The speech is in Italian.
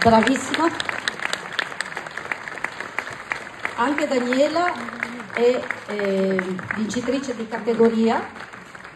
bravissima. Anche Daniela è eh, vincitrice di categoria